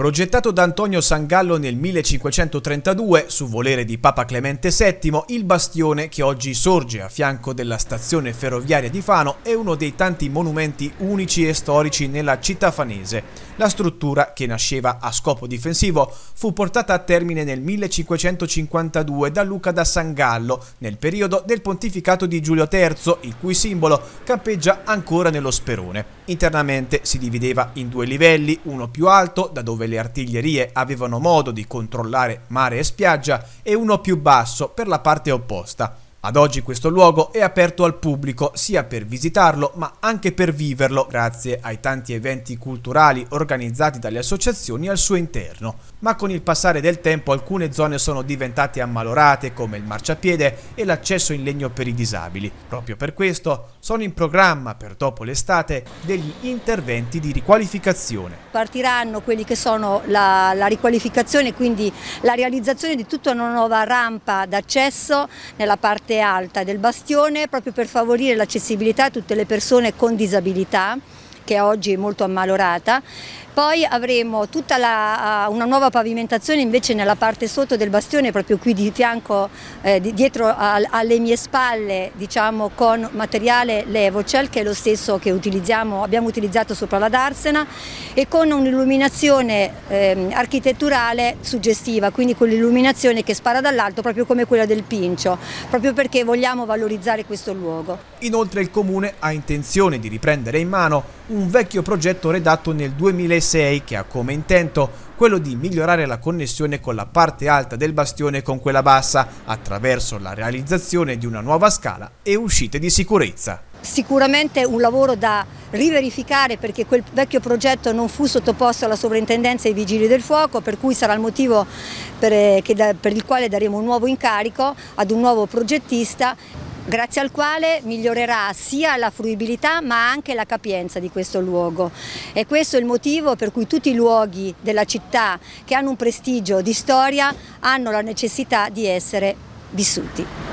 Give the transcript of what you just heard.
Progettato da Antonio Sangallo nel 1532 su volere di Papa Clemente VII, il bastione che oggi sorge a fianco della stazione ferroviaria di Fano è uno dei tanti monumenti unici e storici nella città fanese. La struttura, che nasceva a scopo difensivo, fu portata a termine nel 1552 da Luca da Sangallo, nel periodo del pontificato di Giulio III, il cui simbolo campeggia ancora nello sperone. Internamente si divideva in due livelli, uno più alto, da dove le artiglierie avevano modo di controllare mare e spiaggia, e uno più basso, per la parte opposta. Ad oggi questo luogo è aperto al pubblico sia per visitarlo ma anche per viverlo grazie ai tanti eventi culturali organizzati dalle associazioni al suo interno. Ma con il passare del tempo alcune zone sono diventate ammalorate come il marciapiede e l'accesso in legno per i disabili. Proprio per questo sono in programma per dopo l'estate degli interventi di riqualificazione. Partiranno quelli che sono la, la riqualificazione, quindi la realizzazione di tutta una nuova rampa d'accesso nella parte parte alta del bastione proprio per favorire l'accessibilità a tutte le persone con disabilità che oggi è molto ammalorata poi avremo tutta la, una nuova pavimentazione invece nella parte sotto del bastione, proprio qui di fianco, eh, dietro a, alle mie spalle, diciamo con materiale Levocel, che è lo stesso che abbiamo utilizzato sopra la Darsena, e con un'illuminazione eh, architetturale suggestiva, quindi con l'illuminazione che spara dall'alto, proprio come quella del Pincio, proprio perché vogliamo valorizzare questo luogo. Inoltre il Comune ha intenzione di riprendere in mano un vecchio progetto redatto nel 2006 che ha come intento quello di migliorare la connessione con la parte alta del bastione con quella bassa attraverso la realizzazione di una nuova scala e uscite di sicurezza. Sicuramente un lavoro da riverificare perché quel vecchio progetto non fu sottoposto alla sovrintendenza ai vigili del fuoco per cui sarà il motivo per, eh, per il quale daremo un nuovo incarico ad un nuovo progettista grazie al quale migliorerà sia la fruibilità ma anche la capienza di questo luogo e questo è il motivo per cui tutti i luoghi della città che hanno un prestigio di storia hanno la necessità di essere vissuti.